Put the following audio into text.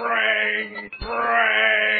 Prang! Prang!